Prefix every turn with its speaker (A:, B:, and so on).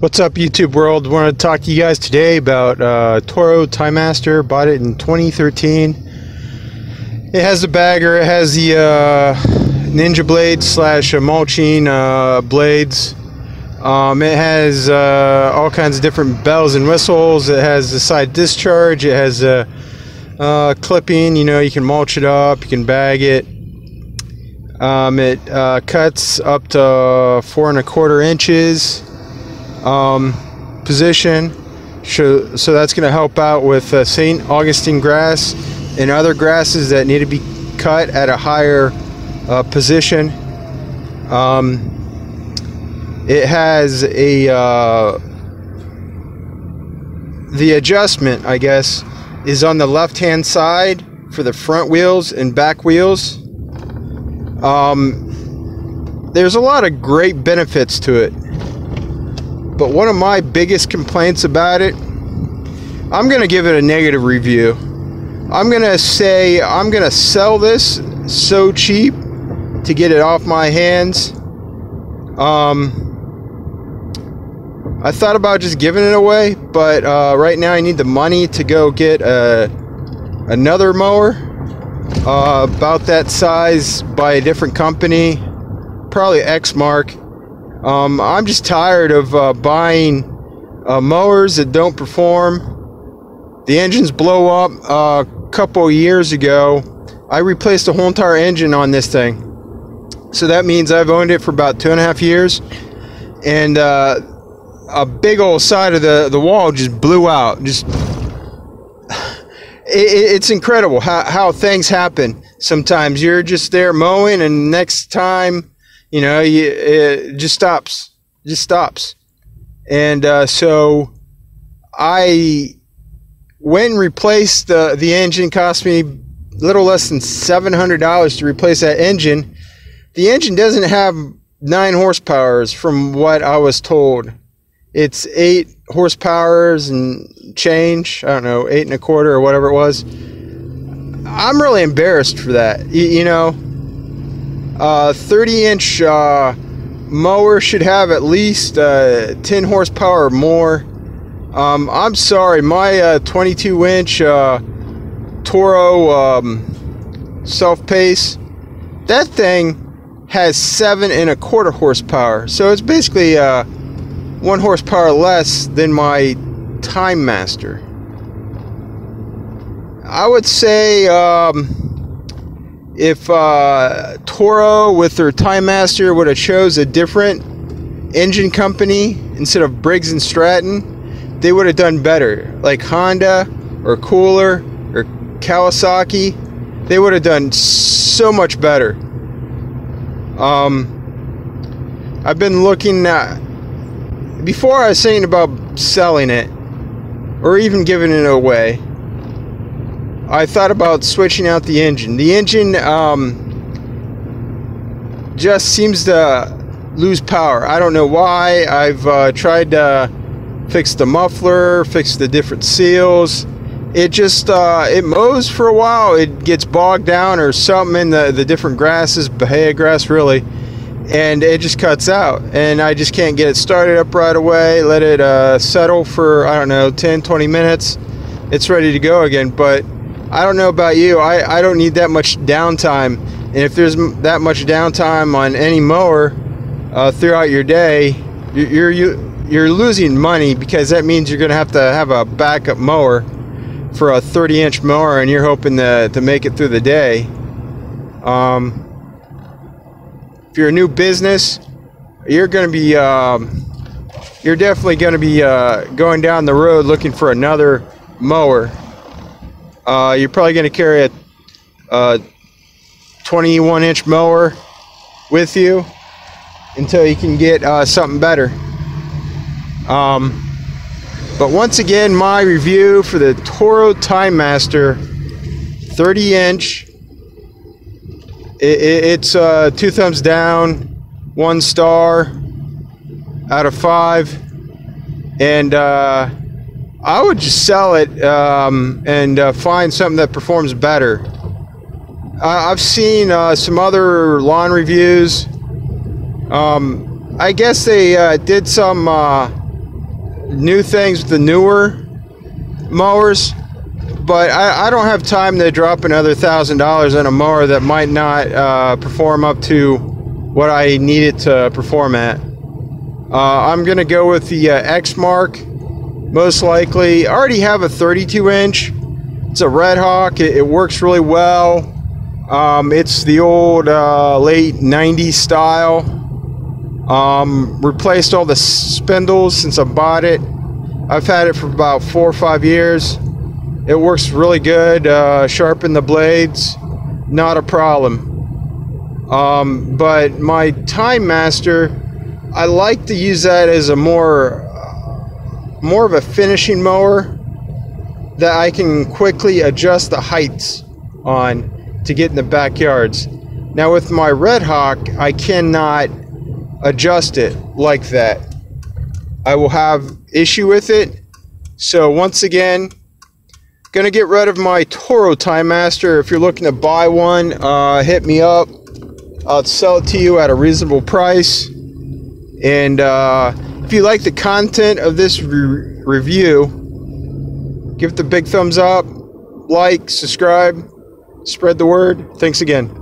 A: What's up, YouTube world? I want to talk to you guys today about uh, Toro Time Master. Bought it in 2013. It has the bagger. It has the uh, Ninja blade slash uh, mulching uh, blades. Um, it has uh, all kinds of different bells and whistles. It has the side discharge. It has a uh, clipping. You know, you can mulch it up. You can bag it. Um, it cuts up to four and a quarter inches um, position. So, so that's going to help out with uh, St. Augustine grass and other grasses that need to be cut at a higher uh, position. Um, it has a uh, the adjustment, I guess, is on the left-hand side for the front wheels and back wheels. Um, there's a lot of great benefits to it. But one of my biggest complaints about it, I'm going to give it a negative review. I'm going to say I'm going to sell this so cheap to get it off my hands. Um, I thought about just giving it away, but uh, right now I need the money to go get a, another mower uh, about that size by a different company, probably Exmark. Um, I'm just tired of uh, buying uh, mowers that don't perform. The engines blow up. Uh, a couple years ago, I replaced the whole entire engine on this thing. So that means I've owned it for about two and a half years, and uh, a big old side of the the wall just blew out. Just it, it's incredible how how things happen. Sometimes you're just there mowing, and next time you know, you, it just stops, just stops. And uh, so I when replaced the the engine. Cost me a little less than seven hundred dollars to replace that engine. The engine doesn't have nine horsepowers, from what I was told. It's eight horsepowers and change. I don't know, eight and a quarter or whatever it was. I'm really embarrassed for that. you, you know uh, 30 inch uh, mower should have at least uh, 10 horsepower or more. Um, I'm sorry, my uh, 22 inch uh, Toro um, self pace, that thing has seven and a quarter horsepower. So it's basically one horsepower less than my Time Master. I would say. Um, if uh, Toro with their Time Master would have chose a different engine company instead of Briggs and Stratton, they would have done better. Like Honda or Kohler or Kawasaki, they would have done so much better. Um, I've been looking at before I was saying about selling it or even giving it away. I thought about switching out the engine. The engine um, just seems to lose power. I don't know why. I've uh, tried to fix the muffler, fix the different seals. It just uh, it mows for a while. It gets bogged down or something in the the different grasses, bahia grass really, and it just cuts out. And I just can't get it started up right away. Let it uh, settle for I don't know 10, 20 minutes. It's ready to go again, but I don't know about you. I, I don't need that much downtime. And if there's that much downtime on any mower uh, throughout your day, you're, you're, you're losing money because that means you're going to have to have a backup mower for a 30 inch mower and you're hoping to, to make it through the day. Um, if you're a new business, you're going to be, um, you're definitely going to be uh, going down the road looking for another mower uh, you're probably going to carry a, a 21 inch mower with you until you can get uh, something better. Um, but once again, my review for the Toro Time Master 30 inch. It, it, it's uh, two thumbs down, one star out of five. And uh, I would just sell it um, and uh, find something that performs better. I've seen uh, some other lawn reviews. Um, I guess they uh, did some uh, new things with the newer mowers, but I, I don't have time to drop another thousand dollars on a mower that might not uh, perform up to what I need it to perform at. Uh, I'm gonna go with the uh, Exmark, most likely. I already have a 32 inch. It's a Red Hawk. It, it works really well. Um, it's the old uh, late 90s style. Um, replaced all the spindles since I bought it. I've had it for about four or five years. It works really good. Uh, sharpen the blades, not a problem. Um, but my Time Master, I like to use that as a more, more of a finishing mower that I can quickly adjust the heights on to get in the backyards. Now with my Red Hawk, I cannot adjust it like that. I will have issue with it. So once again, gonna get rid of my Toro Time Master. If you're looking to buy one, uh, hit me up. I'll sell it to you at a reasonable price. And uh, if you like the content of this re review, give it the big thumbs up, like, subscribe, spread the word. Thanks again.